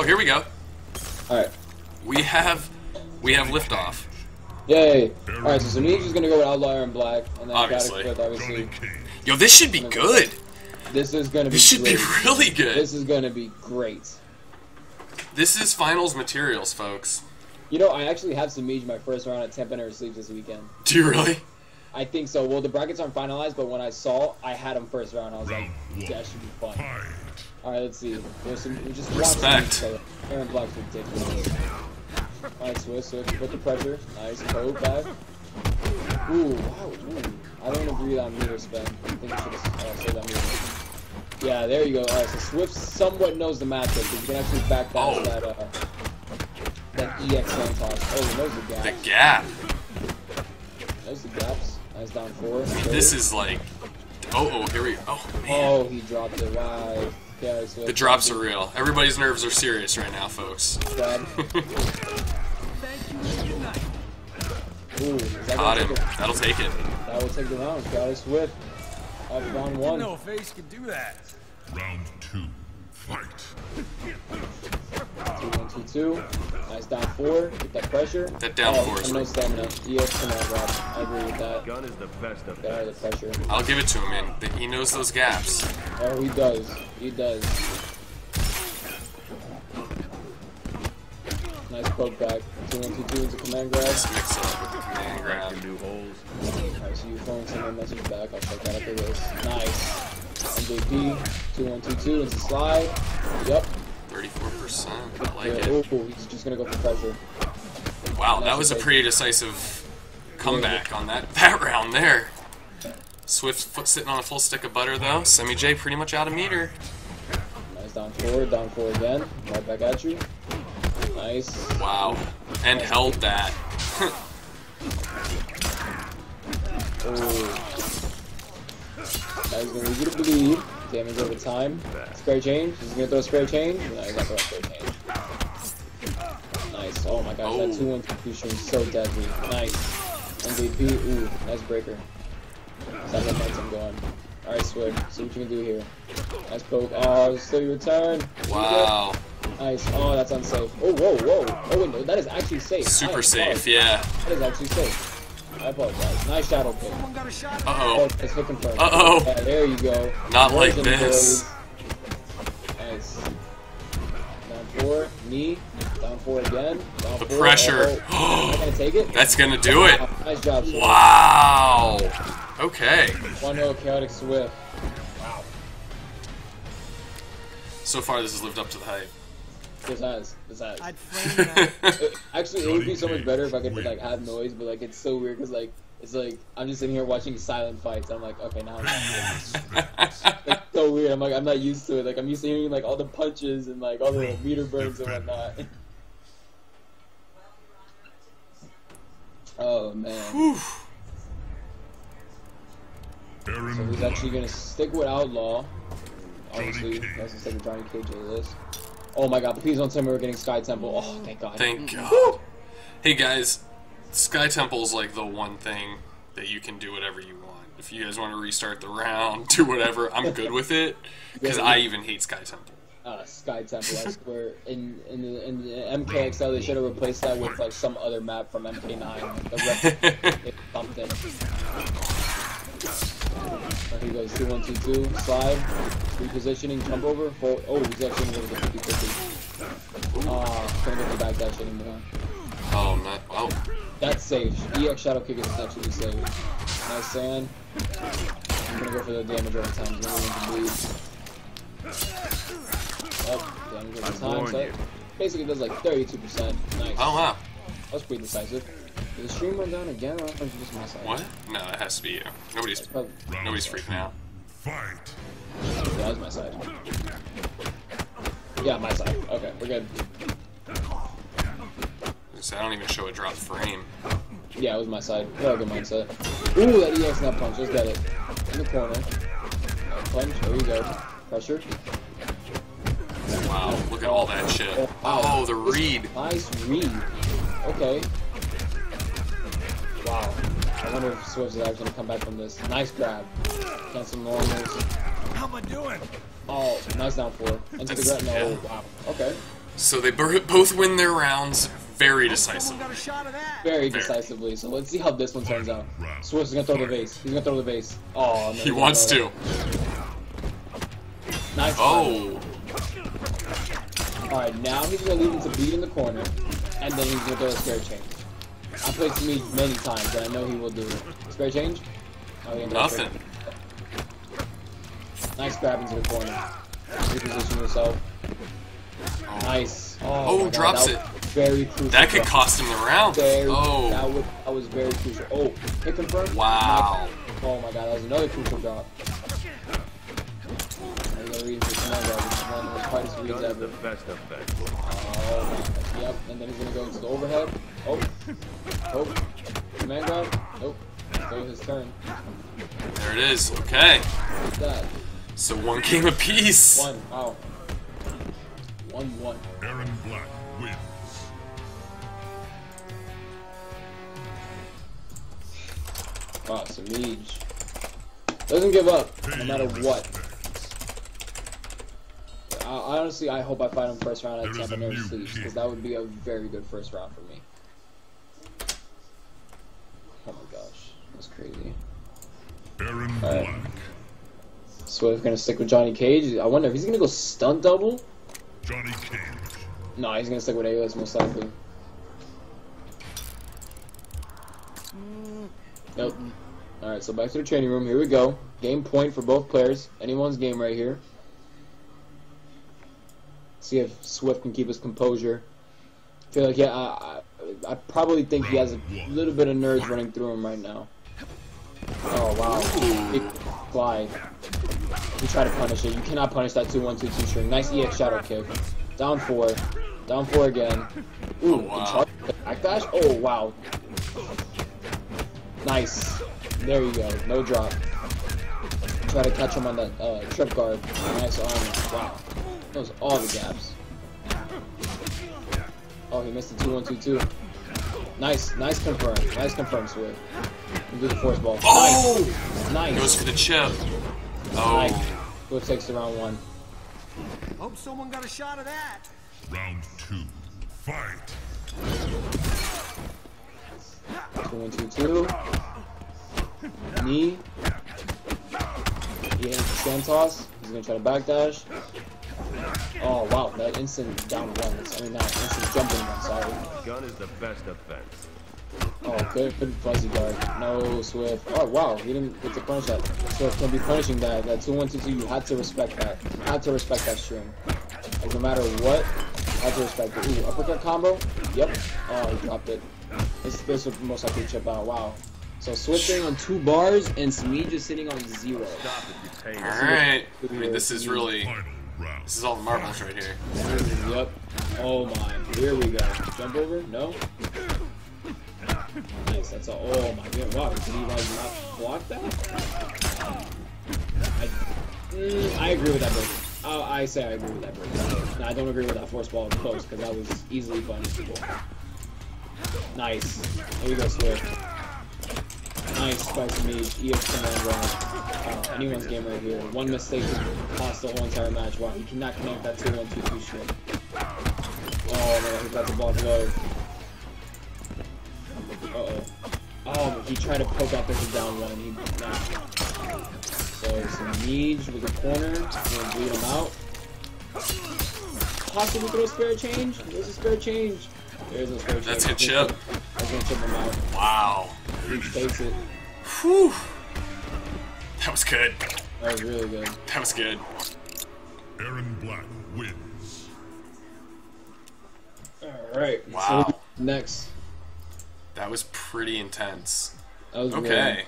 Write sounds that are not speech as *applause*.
Oh, here we go. Alright. We have we have liftoff. Yay! Alright, so Semiij is gonna go with Outlaw and Black, and then Obviously. Khaotic with obviously. Yo, this should be good. This is gonna be This should be really good. This is gonna be great. This is finals materials, folks. You know, I actually have Semiij my first round at Tampa Never Sleeps this weekend. Do you really? I think so. Well, the brackets aren't finalized, but when I saw I had him first round, I was like, that should be fun. Alright, let's see. There's some, we just Respect. Erron Black's ridiculous. Alright, Swiss, Swiss, put the pressure. Nice, poke back. Ooh, wow, ooh. I don't agree on meter spend. I think should have uh, said that meter. Yeah, there you go. Alright, so Swift somewhat knows the matchup, because you can actually back that Oh. that, uh, that EX sand toss. Oh, he knows the gap. The gap. Knows the gaps. Nice down four. This is like. Oh, oh, here we go. Oh man. Oh, he dropped it. Wow. Yeah, The drops are real. Everybody's nerves are serious right now, folks. Grab. *laughs* Ooh, that Caught him. Take That'll take it. That will take the round. Got it Swift. Up round one. No face can do that. Round two, fight. *laughs* Two, one, two, two. Nice down four. Get that pressure. That down oh, four is and no right. stamina. EX command grab. I agree with that. Gun is the best of Get out of the pressure. I'll give it to him, man. He knows those gaps. Oh, he does. He does. Nice poke back. Two, one, two, two into command grab. Let's mix up with the command grab. new holes. Alright, so you throwing some message back. I'll check that after this. Nice. MVP. Two, one, two, two into slide. Yep. 34%. I like Yeah, it. he's just gonna go for pressure. Wow, that was a pretty decisive comeback on that *laughs* that round there. Swift foot sitting on a full stick of butter though. Semiij pretty much out of meter. Nice down four, down four again. Right back at you. Nice. Wow. And held that. *laughs* Oh. That is gonna lead you to bleed. Damage over time. Spare change. He's gonna throw spare change. No, he's not throwing spare change. Nice. Oh my gosh, that Oh. 2 1 2 stream is so deadly. Nice. MVP. Ooh, nice breaker. That momentum going. Alright, Swift. See what you can do here. Nice poke. Oh, still your turn. Wow. Nice. Oh, that's unsafe. Oh, whoa, whoa. Oh, wait, no, that is actually safe. Super apologize. safe, yeah. That is actually safe. I apologize. Nice shadow pick. Someone got a shot. Uh Oh, oh. it's hit confirmed. Uh-oh. Yeah, there you go. Not like this. boys. Nice. Down four, knee. Down four again. Down The four. pressure. Oh, oh. Gonna take it. *gasps* That's gonna do it. Nice job. Swift. Wow. Okay. One zero Khaotic swift. Wow. So far, this has lived up to the hype. This has. This has. I'd *laughs* frame that. It- actually, it would be so much better if I could like have noise, but like it's so weird because like it's like I'm just sitting here watching silent fights. I'm like, okay, now *laughs* it's so weird. I'm like, I'm not used to it. Like I'm used to hearing like all the punches and like all the meter burns and whatnot. *laughs* Oh man. Whew. So he's actually gonna stick with Outlaw. Obviously, that's instead of Johnny Cage A-List. Oh my god, please don't tell me we're getting Sky Temple. Oh, thank god. Thank God. Hey guys, Sky Temple's like the one thing that you can do whatever you want. If you guys want to restart the round, *laughs* do whatever. I'm good with it *laughs* because I even hate Sky Temple. uh, Sky Temple. I swear, in in the, in the MKXL they should have replaced that with like some other map from MK9. The rep *laughs* something. Oh, here he goes, two one two two slide, repositioning, jump over. Full, oh, he's actually gonna go with the 50 50. Ah, couldn't get the back dash anymore. Oh, not well. That's safe. EX Shadow Kick is actually safe. Nice sand. I'm gonna go for the damage over time. He's gonna bleed. Oh, damage over time. So that basically does like 32%. Nice. Oh wow. That was pretty decisive. Did the stream run down again or was it just my side? What? No, it has to be you. Nobody's Probably, nobody's freaking out. Fight. yeah, that was my side. Yeah, my side. Okay, we're good. So I don't even show a drop frame. Yeah, it was my side. We got a good mindset. Ooh, that EX nut punch. Let's get it. In the corner. Punch. There you go. Pressure. Wow, look at all that shit. wow. Oh, the read. Nice read. Okay. Wow. I wonder if Swift is actually gonna come back from this. Nice grab. Cancel normals. How am I doing? Oh, nice down four. Into the That's- No. yeah. Wow. Okay. So they both win their rounds very decisively. Someone got a shot of that. Very Fair. decisively. So let's see how this one turns out. Swift's gonna throw the base. He's gonna throw the base. Oh, no, He wants gonna to. throw it. Nice. Oh, Alright, now he's gonna leave him to beat in the corner, and then he's gonna throw a spare change. I played Smeed many times, and I know he will do it. Spare change? Oh, he nothing. Nice grab into the corner. Reposition yourself. Oh. Nice. Oh, Oh, drops it. Very crucial. That could cost him the round. Very, Oh, that, was, that was very crucial. Oh, hit confirm. wow. Oh my god, that was another crucial drop. I'm gonna read for command guard, which is one of the hardest reads Gun is ever. the best effect. Oh, yep, and then he's gonna go into the overhead. Oh, oh, command grab. Nope, go his turn. There it is. Okay. What's that? So one game apiece. One, wow. One, one. Erron Black wins. Wow, Semiij. Doesn't give up, no matter what. I, honestly, I hope I fight him first round at Tampa a Never new Sleeps, king. because that would be a very good first round for me. Oh my gosh, that's crazy. Erron Alright. Black. Swift gonna stick with Johnny Cage. I wonder if he's gonna go stunt double. Johnny Cage. No, he's gonna stick with AOS most likely. Nope. Alright, so back to the training room. Here we go. Game point for both players. Anyone's game right here. See if Swift can keep his composure. I feel like, yeah, I, I, I probably think he has a little bit of nerves running through him right now. Oh, wow. Big fly. You try to punish it. You cannot punish that 2-1-2-2 string. Nice EX shadow kick. Down four. Down four again. Ooh, Oh, wow. backdash. Oh wow. Nice. There you go. No drop. Try to catch him on that uh, trip guard. Nice armor. Wow. Those all the gaps. Oh, he missed the 2-1-2-2. Nice, nice confirm. Nice confirm, Swift. You do the force ball. Oh! Nice. Goes for the chip. Oh, Nice. Swift takes the round one. Hope someone got a shot of that. Round two. Fight. Two one two two. Knee. He hits the sand toss. He's gonna try to backdash. Oh wow, that instant down one. I mean, not instant jumping one. Sorry. Gun is the best defense. Oh, good, good fuzzy guard. No Swift. Oh wow, he didn't get to punish that. Swift can be punishing that. That two one two two. You had to respect that. Had to respect that string. Like no matter what, had to respect it. Ooh, uppercut combo. Yep. Oh, he dropped it. This this would most likely chip out. Wow. So Swift sitting on two bars and Smee just sitting on zero. Stop if you pay all us. right. I mean, this is really Final round. This is all the marbles right here. Yep. Oh my. Here we go. Jump over? No. Nice. That's a. Oh my god. Wow. Did he like not block that? I. Mm, I agree with that break. Oh, I say I agree with that break. No, I don't agree with that force ball close because that was easily punishable. Nice. There you go, Swift. Nice spike spicy meat. EX command round. Wow, anyone's game right here. One mistake could cost the whole entire match. Wow, he cannot connect that 2 1 2 2 string. Oh man, he got the ball low. Uh oh. Oh, he tried to poke out this down one. He nah. So some with the corner. Gonna bleed him out. Possibly throw a spare change. There's a spare change. There's a spare change. That's a chip. That's gonna chip him out. Wow. Neej it. Whew. That was good. That was really good. That was good. Erron Black wins. Alright. Wow. So next. That was pretty intense. That was Okay. Really,